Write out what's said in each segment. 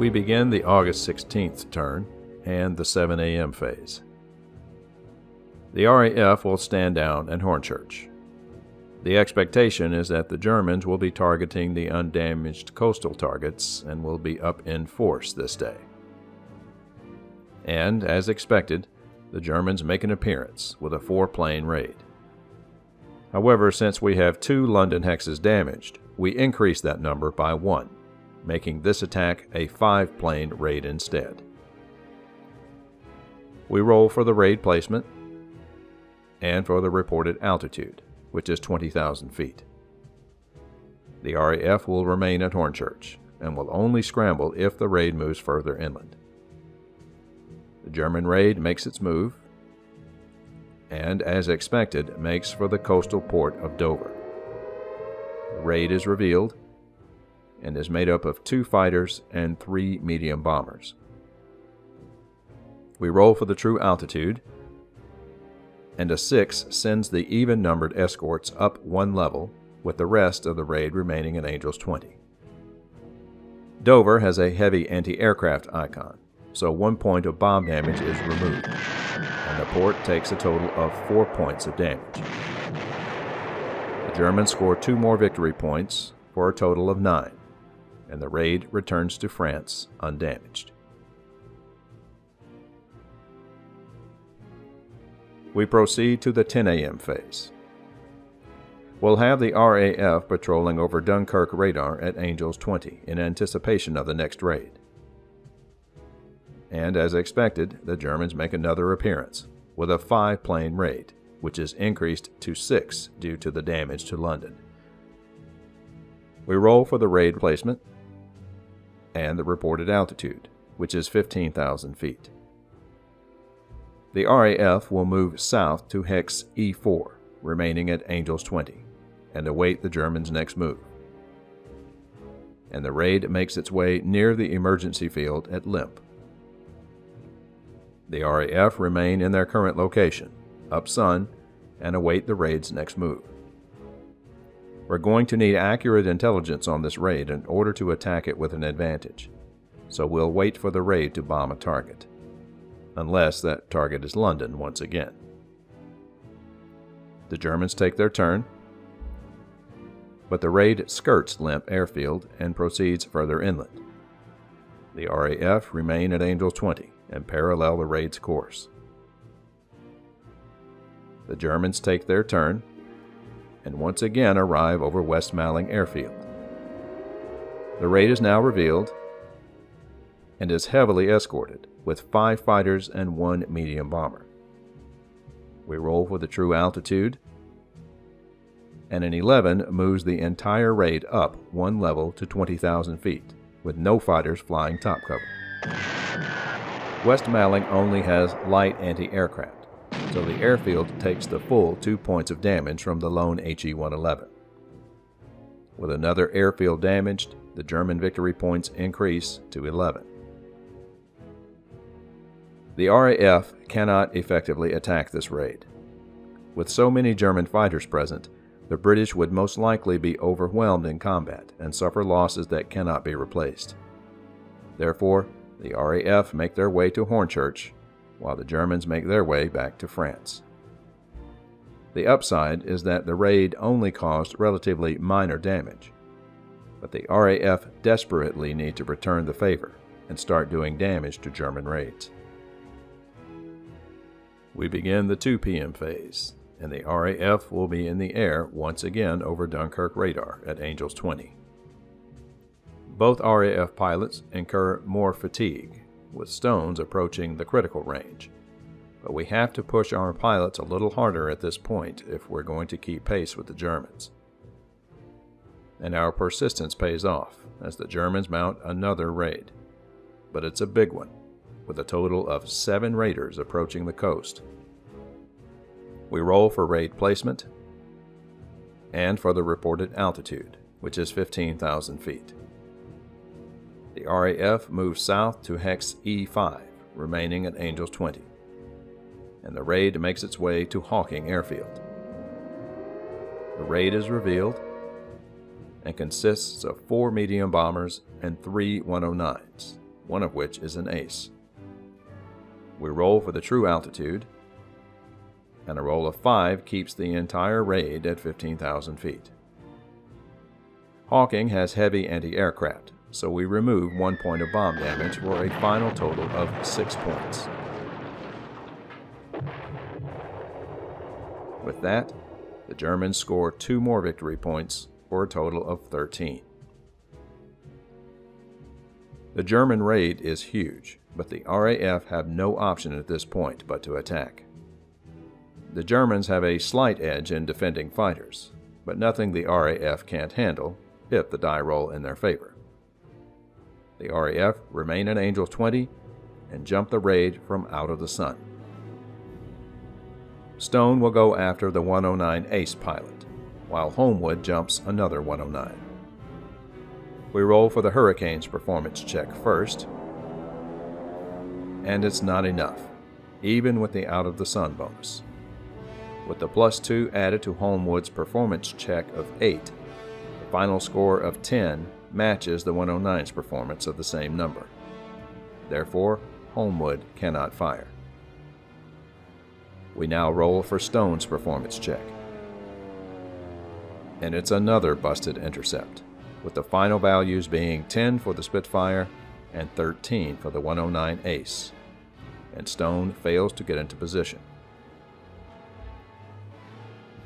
We begin the August 16th turn and the 7 a.m. phase. The RAF will stand down at Hornchurch. The expectation is that the Germans will be targeting the undamaged coastal targets and will be up in force this day. And, as expected, the Germans make an appearance with a four plane raid. However, since we have two London hexes damaged, we increase that number by one, making this attack a five plane raid instead. We roll for the raid placement and for the reported altitude, which is 20,000 feet. The RAF will remain at Hornchurch and will only scramble if the raid moves further inland. The German raid makes its move and, as expected, makes for the coastal port of Dover. The raid is revealed and is made up of two fighters and three medium bombers. We roll for the true altitude, and a 6 sends the even numbered escorts up one level, with the rest of the raid remaining at Angels 20. Dover has a heavy anti aircraft icon, so one point of bomb damage is removed, and the port takes a total of four points of damage. The Germans score two more victory points for a total of nine, and the raid returns to France undamaged. We proceed to the 10 a.m. phase. We'll have the RAF patrolling over Dunkirk radar at Angels 20 in anticipation of the next raid. And as expected, the Germans make another appearance with a five plane raid, which is increased to six due to the damage to London. We roll for the raid placement and the reported altitude, which is 15,000 feet. The RAF will move south to Hex E4, remaining at Angels 20, and await the Germans' next move. And the raid makes its way near the emergency field at Lympne. The RAF remain in their current location, up Sun, and await the raid's next move. We're going to need accurate intelligence on this raid in order to attack it with an advantage, so we'll wait for the raid to bomb a target unless that target is London once again. The Germans take their turn, but the raid skirts Lympne Airfield and proceeds further inland. The RAF remain at Angel 20 and parallel the raid's course. The Germans take their turn and once again arrive over West Malling Airfield. The raid is now revealed and is heavily escorted with five fighters and one medium bomber. We roll for the true altitude, and an 11 moves the entire raid up one level to 20,000 feet, with no fighters flying top cover. West Malling only has light anti aircraft, so the airfield takes the full two points of damage from the lone HE 111. With another airfield damaged, the German victory points increase to 11. The RAF cannot effectively attack this raid. With so many German fighters present, the British would most likely be overwhelmed in combat and suffer losses that cannot be replaced. Therefore, the RAF make their way to Hornchurch, while the Germans make their way back to France. The upside is that the raid only caused relatively minor damage, but the RAF desperately need to return the favor and start doing damage to German raids. We begin the 2 p.m. phase, and the RAF will be in the air once again over Dunkirk radar at Angels 20. Both RAF pilots incur more fatigue, with stones approaching the critical range. But we have to push our pilots a little harder at this point if we're going to keep pace with the Germans. And our persistence pays off as the Germans mount another raid. But it's a big one with a total of seven raiders approaching the coast. We roll for raid placement and for the reported altitude, which is 15,000 feet. The RAF moves south to Hex E5, remaining at Angel 20, and the raid makes its way to Hawkinge Airfield. The raid is revealed and consists of four medium bombers and three 109s one of which is an ace. We roll for the true altitude, and a roll of 5 keeps the entire raid at 15,000 feet. Hawkinge has heavy anti-aircraft, so we remove one point of bomb damage for a final total of 6 points. With that, the Germans score two more victory points for a total of 13. The German raid is huge, but the RAF have no option at this point but to attack. The Germans have a slight edge in defending fighters, but nothing the RAF can't handle if the die roll in their favor. The RAF remain at Angel 20 and jump the raid from out of the sun. Stone will go after the 109 Ace pilot, while Homewood jumps another 109. We roll for the Hurricane's performance check first, and it's not enough, even with the out of the sun bonus. With the plus 2 added to Homewood's performance check of 8, the final score of 10 matches the 109's performance of the same number. Therefore, Homewood cannot fire. We now roll for Stone's performance check. And it's another busted intercept, with the final values being 10 for the Spitfire and 13 for the 109 Ace. And Stone fails to get into position.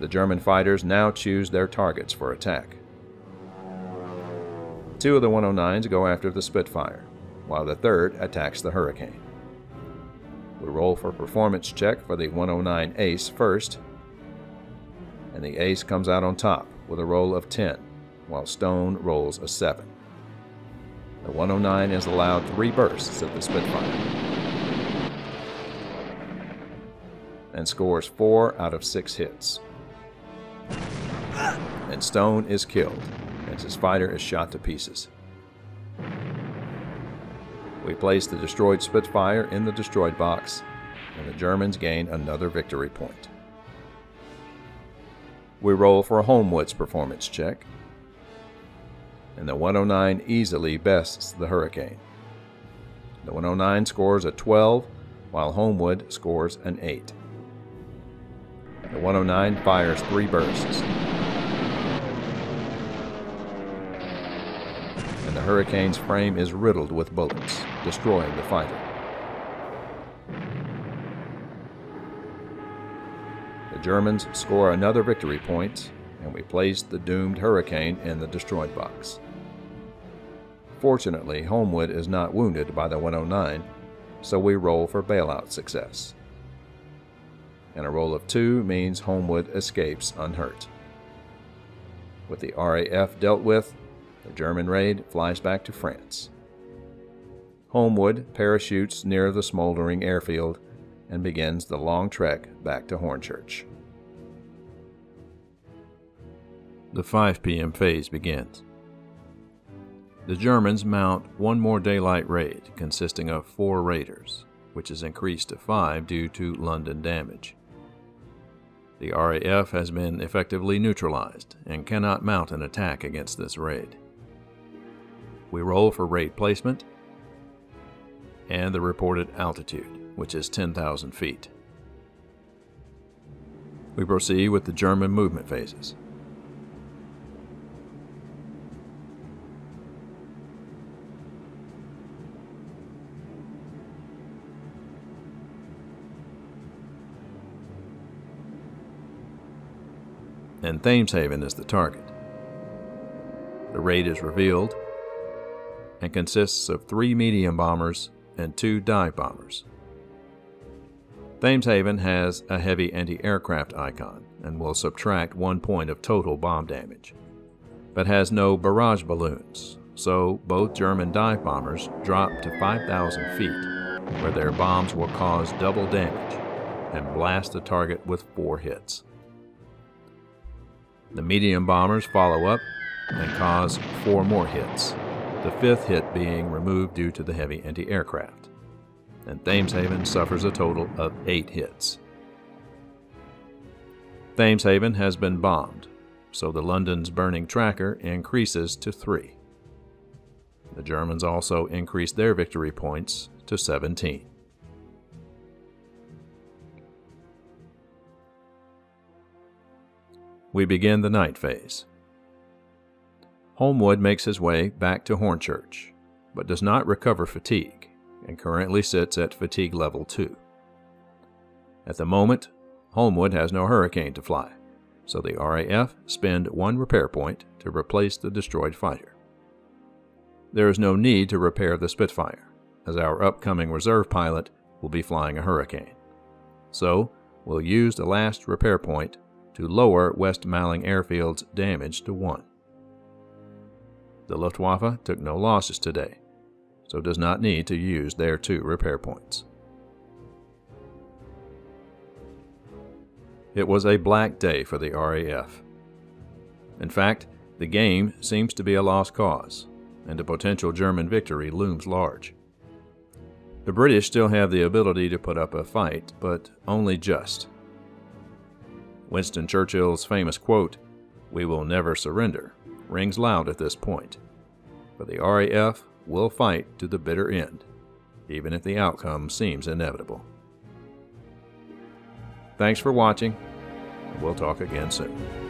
The German fighters now choose their targets for attack. Two of the 109s go after the Spitfire, while the third attacks the Hurricane. We roll for performance check for the 109 ace first, and the ace comes out on top with a roll of 10, while Stone rolls a 7. The 109 is allowed three bursts at the Spitfire and scores 4 out of 6 hits. And Stone is killed as his fighter is shot to pieces. We place the destroyed Spitfire in the destroyed box, and the Germans gain another victory point. We roll for a Homewood's performance check, and the 109 easily bests the Hurricane. The 109 scores a 12, while Homewood scores an 8. The 109 fires three bursts, Hurricane's frame is riddled with bullets, destroying the fighter. The Germans score another victory point, and we place the doomed Hurricane in the destroyed box. Fortunately, Homewood is not wounded by the 109, so we roll for bailout success. And a roll of 2 means Homewood escapes unhurt. With the RAF dealt with, the German raid flies back to France. Homewood parachutes near the smoldering airfield and begins the long trek back to Hornchurch. The 5 p.m. phase begins. The Germans mount one more daylight raid consisting of four raiders, which is increased to five due to London damage. The RAF has been effectively neutralized and cannot mount an attack against this raid. We roll for raid placement and the reported altitude, which is 10,000 feet. We proceed with the German movement phases. and Thameshaven is the target. The raid is revealed, and consists of three medium bombers and two dive bombers. Thameshaven has a heavy anti-aircraft icon and will subtract one point of total bomb damage, but has no barrage balloons, so both German dive bombers drop to 5,000 feet, where their bombs will cause double damage and blast the target with four hits. The medium bombers follow up and cause four more hits, the fifth hit being removed due to the heavy anti aircraft. And Thameshaven suffers a total of eight hits. Thameshaven has been bombed, so the London's burning tracker increases to three. The Germans also increase their victory points to 17. We begin the night phase. Holmwood makes his way back to Hornchurch, but does not recover fatigue and currently sits at fatigue level 2. At the moment, Holmwood has no Hurricane to fly, so the RAF spend one repair point to replace the destroyed fighter. There is no need to repair the Spitfire, as our upcoming reserve pilot will be flying a Hurricane. So, we'll use the last repair point to lower West Malling Airfield's damage to 1. The Luftwaffe took no losses today, so does not need to use their two repair points. It was a black day for the RAF. In fact, the game seems to be a lost cause, and a potential German victory looms large. The British still have the ability to put up a fight, but only just. Winston Churchill's famous quote, We will never surrender, rings loud at this point. But the RAF will fight to the bitter end, even if the outcome seems inevitable. Thanks for watching, and we'll talk again soon.